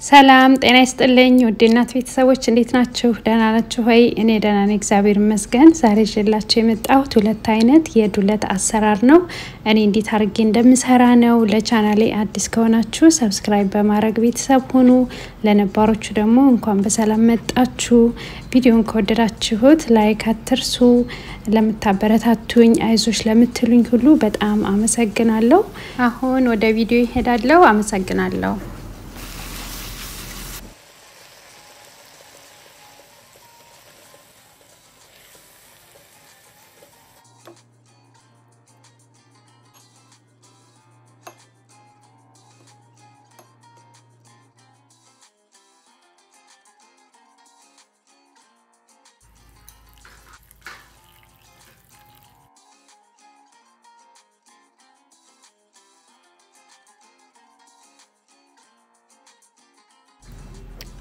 ሰላም ጤና ይስጥልኝ ውድ እናት ቤተሰቦች እንዴት ናችሁ? ደህና ናችሁ ወይ? እኔ ደህና ነኝ፣ እግዚአብሔር ይመስገን። ዛሬ ይዤላችሁ የመጣሁት ሁለት አይነት የዱለት አሰራር ነው። እኔ እንዴት አድርጌ እንደምሰራ ነው። ለቻናሌ አዲስ ከሆናችሁ subscribe በማድረግ ቤተሰብ ሁኑ። ለነባሮቹ ደግሞ እንኳን በሰላም መጣችሁ። ቪዲዮን ከወደዳችሁት like አትርሱ። ለምታበረታቱኝ አይዞሽ ለምትሉኝ ሁሉ በጣም አመሰግናለሁ። አሁን ወደ ቪዲዮ ይሄዳለሁ። አመሰግናለሁ።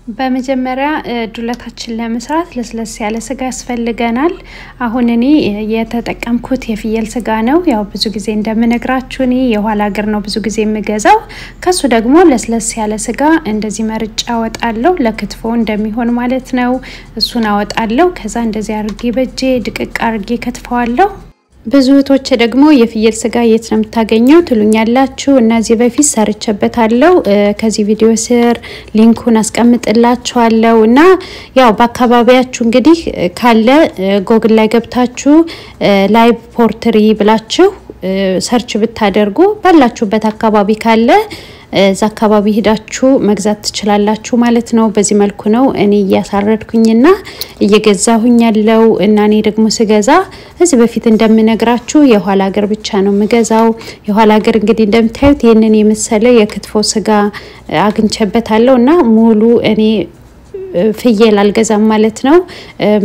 በመጀመሪያ ዱለታችን ለመስራት ለስለስ ያለ ስጋ ያስፈልገናል። አሁን እኔ የተጠቀምኩት የፍየል ስጋ ነው። ያው ብዙ ጊዜ እንደምነግራችሁ እኔ የኋላ እግር ነው ብዙ ጊዜ የምገዛው። ከሱ ደግሞ ለስለስ ያለ ስጋ እንደዚህ መርጫ አወጣለሁ፣ ለክትፎ እንደሚሆን ማለት ነው። እሱን አወጣለሁ። ከዛ እንደዚህ አርጌ በጄ ድቅቅ አርጌ ከትፈዋለሁ። ብዙ እህቶች ደግሞ የፍየል ስጋ የት ነው የምታገኘው ትሉኛላችሁ። እነዚህ በፊት ሰርቼበታለሁ። ከዚህ ቪዲዮ ስር link ኡን አስቀምጥላችኋለሁ እና ያው በአካባቢያችሁ እንግዲህ ካለ ጎግል ላይ ገብታችሁ live poultry ብላችሁ search ብታደርጉ ባላችሁበት አካባቢ ካለ እዛ አካባቢ ሂዳችሁ መግዛት ትችላላችሁ ማለት ነው። በዚህ መልኩ ነው እኔ እያሳረድኩኝና እየገዛሁኝ ያለው እና እኔ ደግሞ ስገዛ ከዚህ በፊት እንደምነግራችሁ የኋላ ሀገር ብቻ ነው የምገዛው። የኋላ ሀገር እንግዲህ እንደምታዩት ይህንን የመሰለ የክትፎ ስጋ አግኝቼበታለሁ እና ሙሉ እኔ ፍየል አልገዛም ማለት ነው።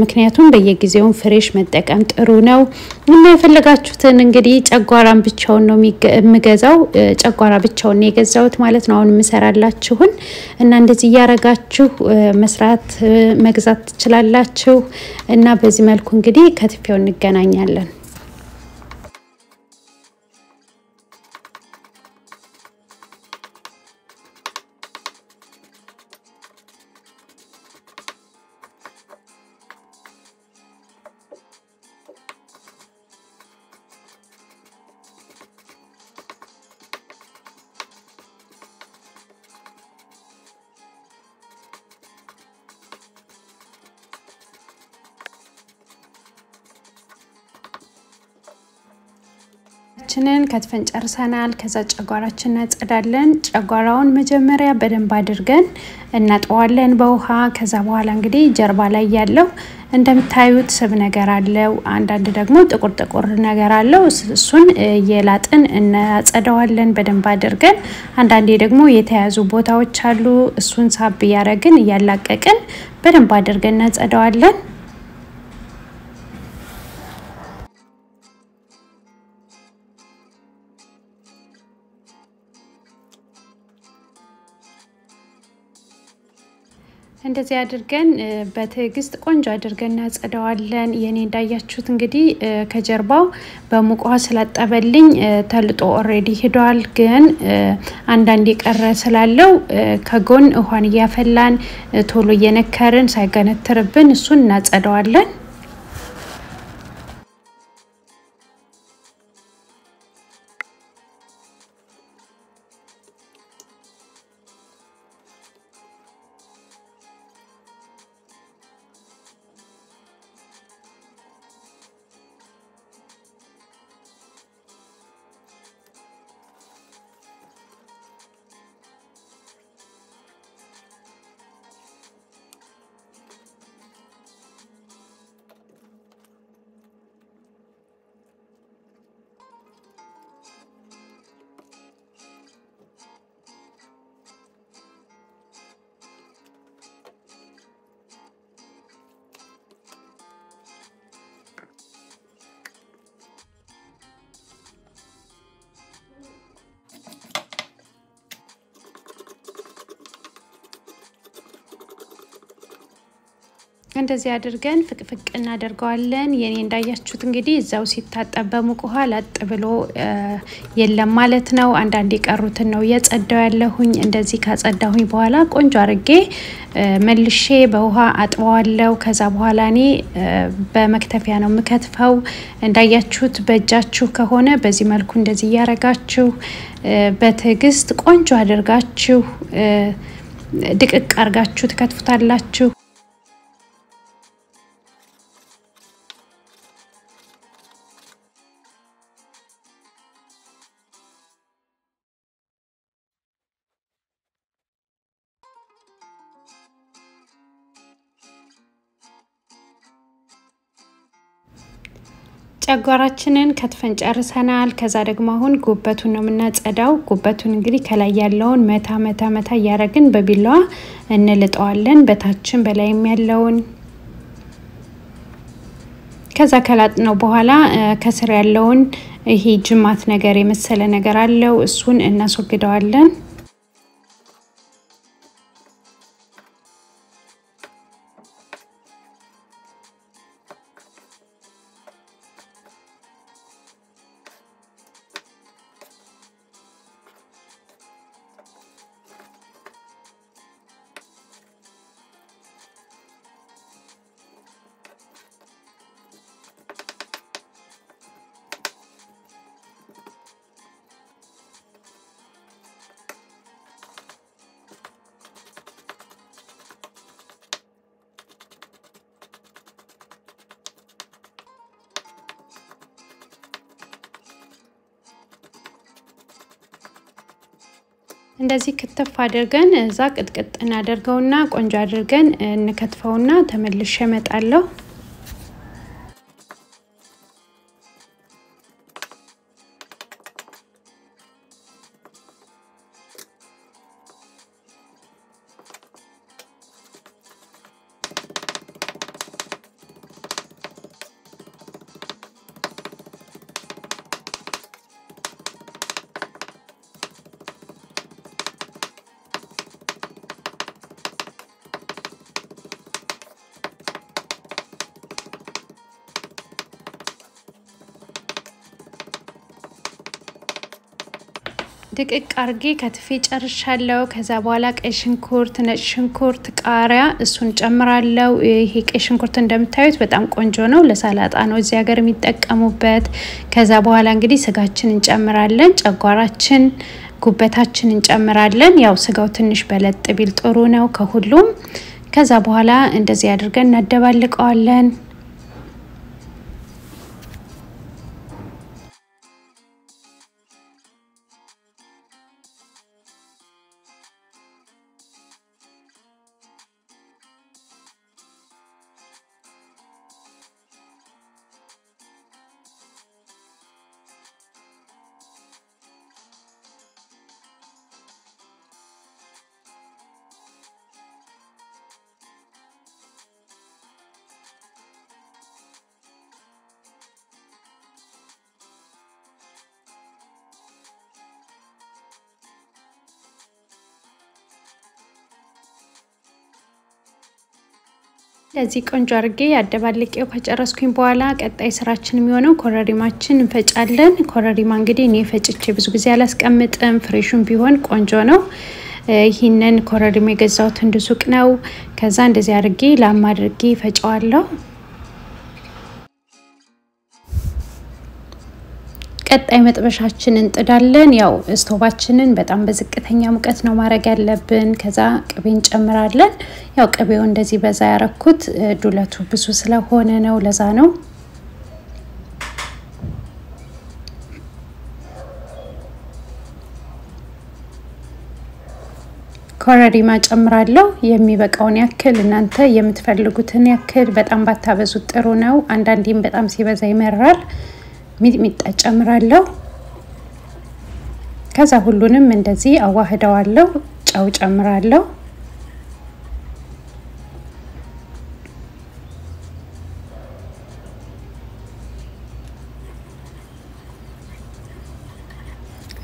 ምክንያቱም በየጊዜውን ፍሬሽ መጠቀም ጥሩ ነው እና የፈለጋችሁትን እንግዲህ ጨጓራን ብቻውን ነው የምገዛው። ጨጓራ ብቻውን ነው የገዛሁት ማለት ነው። አሁን የምሰራላችሁን እና እንደዚህ እያረጋችሁ መስራት መግዛት ትችላላችሁ እና በዚህ መልኩ እንግዲህ ከትፌው እንገናኛለን። ጨጓራችንን ከትፈን ጨርሰናል። ከዛ ጨጓራችን እናጸዳለን። ጨጓራውን መጀመሪያ በደንብ አድርገን እናጠዋለን በውሃ። ከዛ በኋላ እንግዲህ ጀርባ ላይ ያለው እንደምታዩት ስብ ነገር አለው። አንዳንድ ደግሞ ጥቁር ጥቁር ነገር አለው። እሱን የላጥን እናጸደዋለን በደንብ አድርገን። አንዳንዴ ደግሞ የተያዙ ቦታዎች አሉ። እሱን ሳብ እያረግን እያላቀቅን በደንብ አድርገን እናጸደዋለን። እንደዚህ አድርገን በትዕግስት ቆንጆ አድርገን እናጸደዋለን። የኔ እንዳያችሁት እንግዲህ ከጀርባው በሙቅ ውሃ ስላጠበልኝ ተልጦ already ሂዷል። ግን አንዳንድ የቀረ ስላለው ከጎን ውሃን እያፈላን ቶሎ እየነከርን ሳይገነትርብን እሱን እናጸደዋለን። እንደዚህ አድርገን ፍቅፍቅ እናደርገዋለን። የኔ እንዳያችሁት እንግዲህ እዛው ሲታጠብ በሙቅ ውሃ ላጥ ብሎ የለም ማለት ነው። አንዳንድ የቀሩትን ነው እየጸዳው ያለሁኝ። እንደዚህ ካጸዳሁኝ በኋላ ቆንጆ አርጌ መልሼ በውሃ አጥበዋለሁ። ከዛ በኋላ እኔ በመክተፊያ ነው የምከትፈው። እንዳያችሁት በእጃችሁ ከሆነ በዚህ መልኩ እንደዚህ እያረጋችሁ በትዕግስት ቆንጆ አድርጋችሁ ድቅቅ አርጋችሁ ትከትፉታላችሁ። ጨጓራችንን ከትፈን ጨርሰናል። ከዛ ደግሞ አሁን ጉበቱን ነው የምናጸዳው። ጉበቱን እንግዲህ ከላይ ያለውን መታ መታ መታ እያደረግን በቢላዋ እንልጠዋለን፣ በታችን በላይም ያለውን ከዛ ከላጥነው በኋላ ከስር ያለውን ይሄ ጅማት ነገር የመሰለ ነገር አለው፣ እሱን እናስወግደዋለን። እንደዚህ ክትፍ አድርገን እዛ ቅጥቅጥ እናደርገውና ቆንጆ አድርገን እንከትፈውና ተመልሼ እመጣለሁ። ድቅቅ አርጌ ከትፌ ጨርሻለሁ። ከዛ በኋላ ቀይ ሽንኩርት፣ ነጭ ሽንኩርት፣ ቃሪያ እሱን ጨምራለሁ። ይሄ ቀይ ሽንኩርት እንደምታዩት በጣም ቆንጆ ነው። ለሰላጣ ነው እዚህ ሀገር የሚጠቀሙበት። ከዛ በኋላ እንግዲህ ስጋችን እንጨምራለን። ጨጓራችን፣ ጉበታችን እንጨምራለን። ያው ስጋው ትንሽ በለጥ ቢል ጥሩ ነው ከሁሉም። ከዛ በኋላ እንደዚህ አድርገን እናደባልቀዋለን። ለዚህ ቆንጆ አርጌ አደባልቄው ከጨረስኩኝ በኋላ ቀጣይ ስራችን የሚሆነው ኮረሪማችን እንፈጫለን። ኮረሪማ እንግዲህ እኔ ፈጭቼ ብዙ ጊዜ አላስቀምጥም። ፍሬሹን ቢሆን ቆንጆ ነው። ይህንን ኮረሪማ የገዛሁት እንድ ሱቅ ነው። ከዛ እንደዚህ አድርጌ ላም አድርጌ ፈጨዋለሁ። ቀጣይ መጥበሻችን እንጥዳለን። ያው ስቶቫችንን በጣም በዝቅተኛ ሙቀት ነው ማድረግ ያለብን። ከዛ ቅቤ እንጨምራለን። ያው ቅቤው እንደዚህ በዛ ያረኩት ዱለቱ ብዙ ስለሆነ ነው፣ ለዛ ነው። ኮረሪማ ጨምራለሁ። የሚበቃውን ያክል እናንተ የምትፈልጉትን ያክል፣ በጣም ባታበዙት ጥሩ ነው። አንዳንዴም በጣም ሲበዛ ይመራል። ሚጥሚጣ ጨምራለሁ። ከዛ ሁሉንም እንደዚህ አዋህደዋለሁ። ጨው ጨምራለሁ።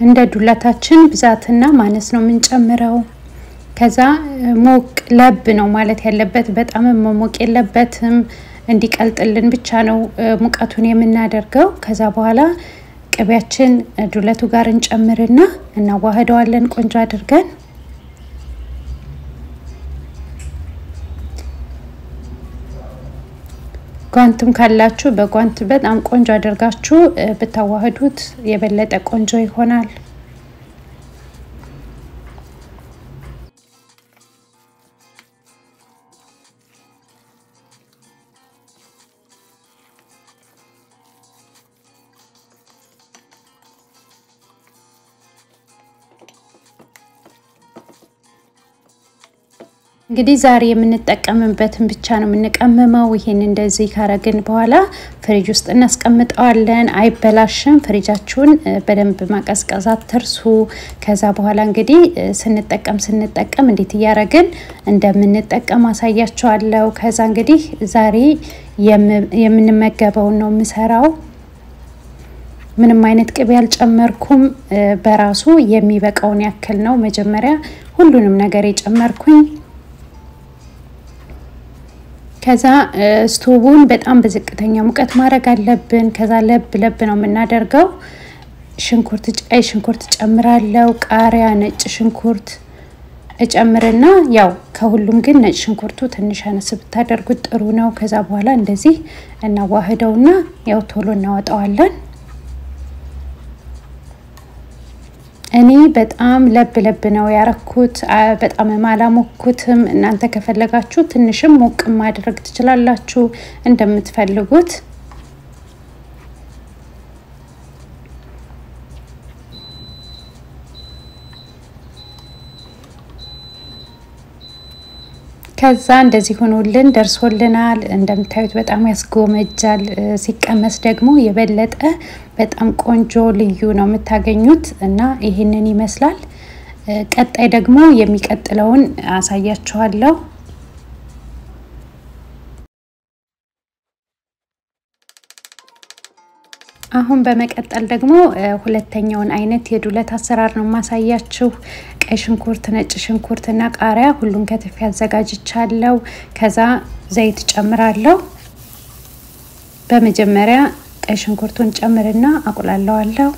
እንደ ዱለታችን ብዛትና ማነስ ነው የምንጨምረው። ከዛ ሞቅ ለብ ነው ማለት ያለበት፣ በጣም መሞቅ የለበትም። እንዲቀልጥልን ብቻ ነው ሙቀቱን የምናደርገው። ከዛ በኋላ ቅቤያችን ዱለቱ ጋር እንጨምርና እናዋህደዋለን ቆንጆ አድርገን ጓንትም ካላችሁ በጓንት በጣም ቆንጆ አድርጋችሁ ብታዋህዱት የበለጠ ቆንጆ ይሆናል። እንግዲህ ዛሬ የምንጠቀምበትን ብቻ ነው የምንቀምመው። ይሄን እንደዚህ ካረግን በኋላ ፍሪጅ ውስጥ እናስቀምጠዋለን። አይበላሽም። ፍሪጃችሁን በደንብ ማቀዝቀዝ አትርሱ። ከዛ በኋላ እንግዲህ ስንጠቀም ስንጠቀም እንዴት እያረግን እንደምንጠቀም አሳያችኋለሁ። ከዛ እንግዲህ ዛሬ የምንመገበውን ነው የምሰራው። ምንም አይነት ቅቤ አልጨመርኩም። በራሱ የሚበቃውን ያክል ነው መጀመሪያ ሁሉንም ነገር የጨመርኩኝ ከዛ ስቶቡን በጣም በዝቅተኛ ሙቀት ማድረግ አለብን። ከዛ ለብ ለብ ነው የምናደርገው። ሽንኩርት፣ ቀይ ሽንኩርት ጨምራለው፣ ቃሪያ፣ ነጭ ሽንኩርት እጨምርና ያው ከሁሉም ግን ነጭ ሽንኩርቱ ትንሽ አነስ ብታደርጉት ጥሩ ነው። ከዛ በኋላ እንደዚህ እናዋህደውና ያው ቶሎ እናወጣዋለን። እኔ በጣም ለብ ለብ ነው ያረኩት። በጣም አላሞኩትም። እናንተ ከፈለጋችሁ ትንሽም ሞቅ ማድረግ ትችላላችሁ እንደምትፈልጉት። ከዛ እንደዚህ ሆኖልን ደርሶልናል። እንደምታዩት በጣም ያስጎመጃል። ሲቀመስ ደግሞ የበለጠ በጣም ቆንጆ ልዩ ነው የምታገኙት እና ይህንን ይመስላል። ቀጣይ ደግሞ የሚቀጥለውን አሳያችኋለሁ። አሁን በመቀጠል ደግሞ ሁለተኛውን አይነት የዱለት አሰራር ነው ማሳያችሁ። ቀይ ሽንኩርት፣ ነጭ ሽንኩርት እና ቃሪያ ሁሉን ከትፌ አዘጋጅቻለሁ። ከዛ ዘይት ጨምራለሁ። በመጀመሪያ ቀይ ሽንኩርቱን ጨምርና አቁላለዋለሁ።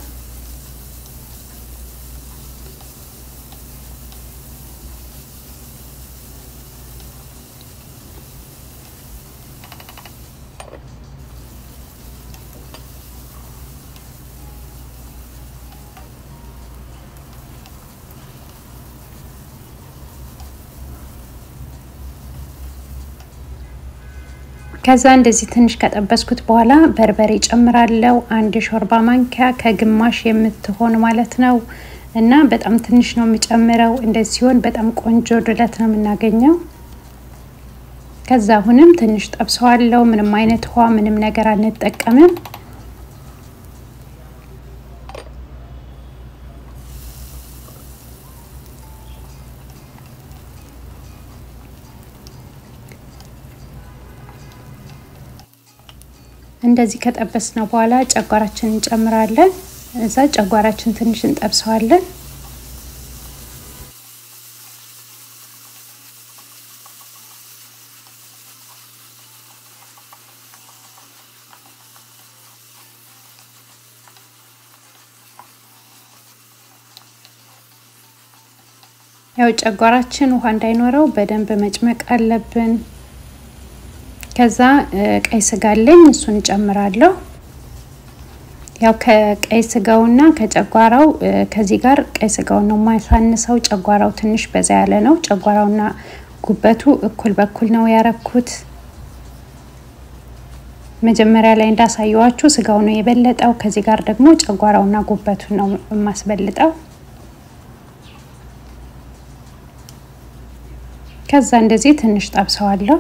ከዛ እንደዚህ ትንሽ ከጠበስኩት በኋላ በርበሬ ጨምራለሁ። አንድ የሾርባ ማንኪያ ከግማሽ የምትሆን ማለት ነው። እና በጣም ትንሽ ነው የምጨምረው። እንደዚህ ሲሆን በጣም ቆንጆ ዱለት ነው የምናገኘው። ከዛ አሁንም ትንሽ ጠብሰዋለሁ። ምንም አይነት ውሃ ምንም ነገር አንጠቀምም። እንደዚህ ከጠበስነው በኋላ ጨጓራችን እንጨምራለን። እዛ ጨጓራችን ትንሽ እንጠብሰዋለን። ያው ጨጓራችን ውሃ እንዳይኖረው በደንብ መጭመቅ አለብን። ከዛ ቀይ ስጋ አለኝ እሱን እጨምራለሁ። ያው ከቀይ ስጋውና ከጨጓራው ከዚህ ጋር ቀይ ስጋውን ነው የማሳንሰው። ጨጓራው ትንሽ በዛ ያለ ነው። ጨጓራውና ጉበቱ እኩል በኩል ነው ያረኩት። መጀመሪያ ላይ እንዳሳየዋችሁ ስጋው ነው የበለጠው። ከዚህ ጋር ደግሞ ጨጓራውና ጉበቱን ነው የማስበልጠው። ከዛ እንደዚህ ትንሽ ጠብሰዋለሁ።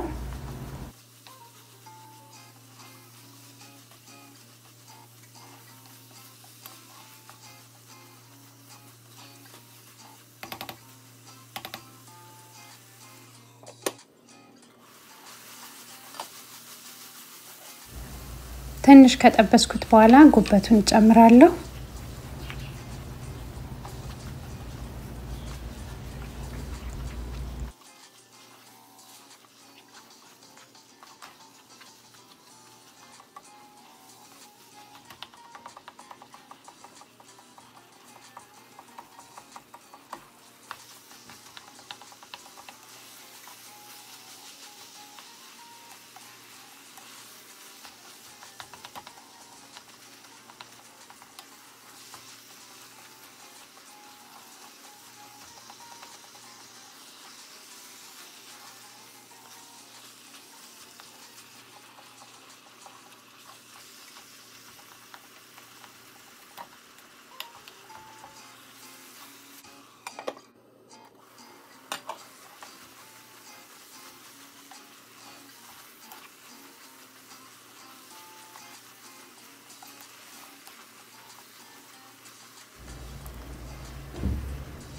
ትንሽ ከጠበስኩት በኋላ ጉበቱን እጨምራለሁ።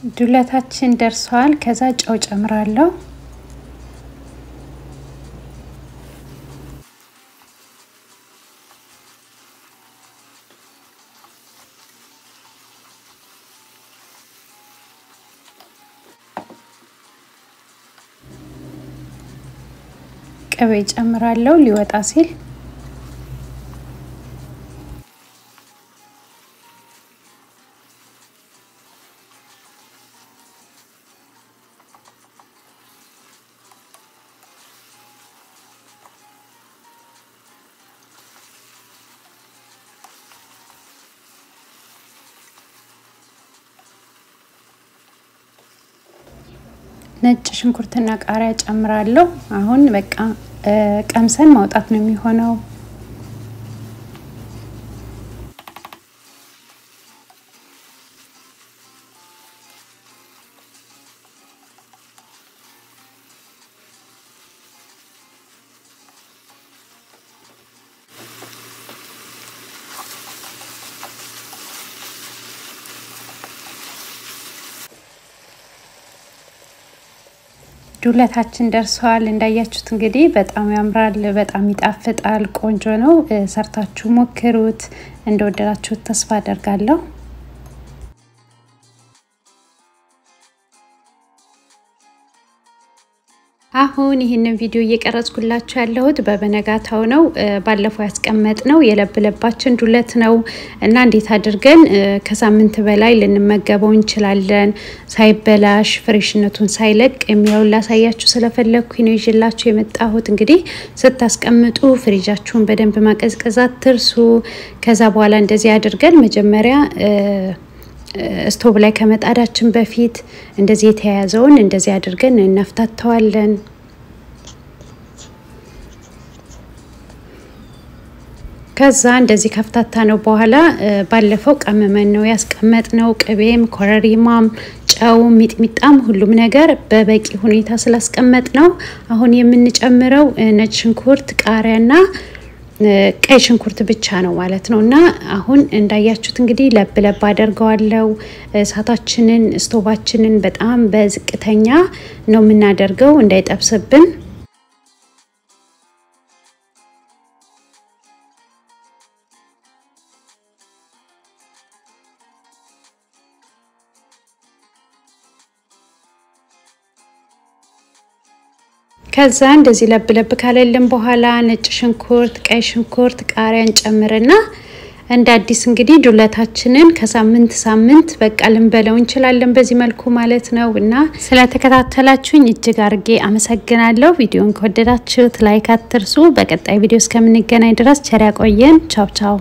ዱለታችን ደርሷል። ከዛ ጨው ጨምራለሁ። ቅቤ ጨምራለሁ ሊወጣ ሲል ሽንኩርትና ቃሪያ ጨምራለሁ። አሁን በቃ ቀምሰን ማውጣት ነው የሚሆነው። ዱለታችን ደርሰዋል። እንዳያችሁት እንግዲህ በጣም ያምራል፣ በጣም ይጣፍጣል፣ ቆንጆ ነው። ሰርታችሁ ሞክሩት። እንደወደዳችሁት ተስፋ አደርጋለሁ። አሁን ይህንን ቪዲዮ እየቀረጽኩላችሁ ያለሁት በበነጋታው ነው። ባለፈው ያስቀመጥ ነው የለብለባችን ዱለት ነው እና እንዴት አድርገን ከሳምንት በላይ ልንመገበው እንችላለን ሳይበላሽ fresh ነቱን ሳይለቅ የሚለውን ላሳያችሁ ስለፈለግኩኝ ነው ይዤላችሁ የመጣሁት። እንግዲህ ስታስቀምጡ ፍሪጃችሁን በደንብ ማቀዝቀዝ አትርሱ። ከዛ በኋላ እንደዚህ አድርገን መጀመሪያ ስቶቭ ላይ ከመጣዳችን በፊት እንደዚህ የተያያዘውን እንደዚህ አድርገን እናፍታተዋለን። ከዛ እንደዚህ ከፍታታ ነው በኋላ ባለፈው ቀመመን ነው ያስቀመጥ ነው። ቅቤም፣ ኮረሪማም፣ ጨው፣ ሚጥሚጣም ሁሉም ነገር በበቂ ሁኔታ ስላስቀመጥ ነው። አሁን የምንጨምረው ነጭ ሽንኩርት፣ ቃሪያና ቀይ ሽንኩርት ብቻ ነው ማለት ነው። እና አሁን እንዳያችሁት እንግዲህ ለብ ለብ አደርገዋለው። እሳታችንን ስቶቫችንን በጣም በዝቅተኛ ነው የምናደርገው እንዳይጠብስብን። ከዛ እንደዚህ ለብ ለብ ካለልን በኋላ ነጭ ሽንኩርት፣ ቀይ ሽንኩርት፣ ቃሪያን ጨምርና እንደ አዲስ እንግዲህ ዱለታችንን ከሳምንት ሳምንት በቃ ልንበለው እንችላለን በዚህ መልኩ ማለት ነው። እና ስለተከታተላችሁኝ እጅግ አርጌ አመሰግናለሁ። ቪዲዮን ከወደዳችሁት like አትርሱ። በቀጣይ ቪዲዮ እስከምንገናኝ ድረስ ቸር ያቆየን። ቻው ቻው።